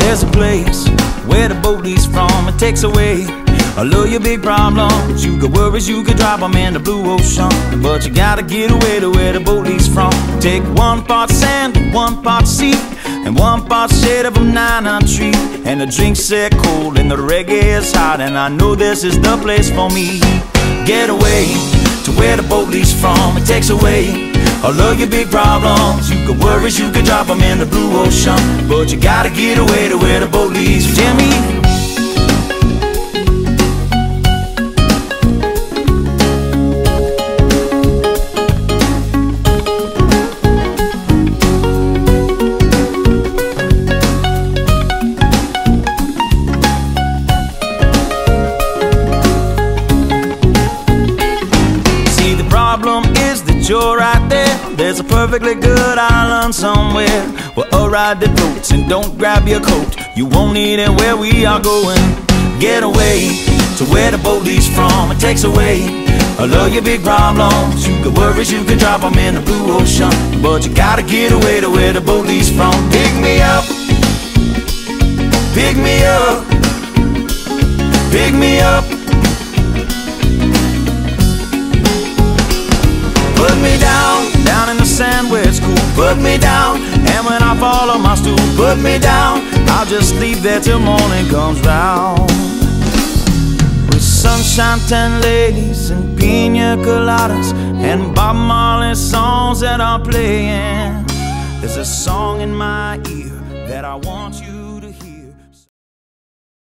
There's a place where the boat leaves from. It takes away all of your big problems. You got worries, you could drop them in the blue ocean. But you gotta get away to where the boat leaves from. Take one part sand, one part sea, and one part shade of a nine-on tree. And the drinks set cold, and the reggae is hot. And I know this is the place for me. Get away to where the boat leaves from. It takes away all of your big problems. You could worries, you can drop them in the blue ocean. But you gotta get away to where the boat leaves. Jimmy. You're right there. There's a perfectly good island somewhere where a ride that floats and don't grab your coat. You won't need it where we are going. Get away to where the boat leaves from. It takes away all of your big problems. You could worries, you could drop them in the blue ocean. But you gotta get away to where the boat leaves Put me down, and when I fall on my stool, put me down. I'll just sleep there till morning comes round. With sunshine, ten ladies, and pina coladas, and Bob Marley songs that are playing. There's a song in my ear that I want you